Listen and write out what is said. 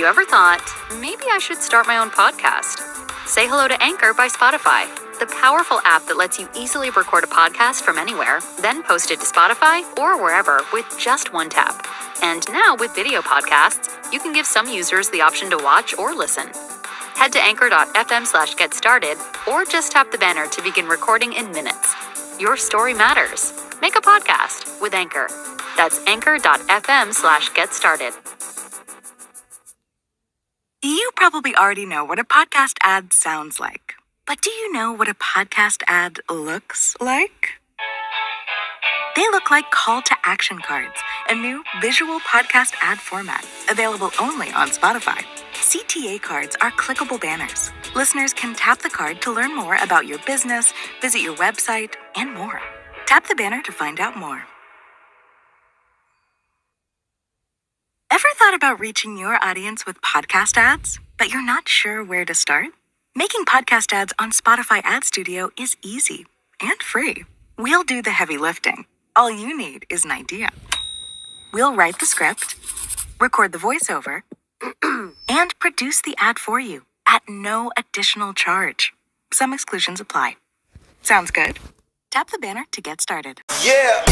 you ever thought, maybe I should start my own podcast? Say hello to Anchor by Spotify, the powerful app that lets you easily record a podcast from anywhere, then post it to Spotify or wherever with just one tap. And now with video podcasts, you can give some users the option to watch or listen. Head to anchor.fm slash get started or just tap the banner to begin recording in minutes. Your story matters. Make a podcast with Anchor. That's anchor.fm slash get started. You probably already know what a podcast ad sounds like. But do you know what a podcast ad looks like? They look like call to action cards, a new visual podcast ad format available only on Spotify. CTA cards are clickable banners. Listeners can tap the card to learn more about your business, visit your website, and more. Tap the banner to find out more. thought about reaching your audience with podcast ads, but you're not sure where to start? Making podcast ads on Spotify Ad Studio is easy and free. We'll do the heavy lifting. All you need is an idea. We'll write the script, record the voiceover, and produce the ad for you at no additional charge. Some exclusions apply. Sounds good? Tap the banner to get started. Yeah!